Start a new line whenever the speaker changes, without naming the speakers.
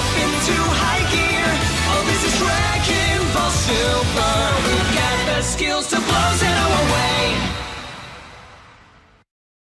Up into high gear. Oh, this is Dragon Ball Super. We've got the skills to blow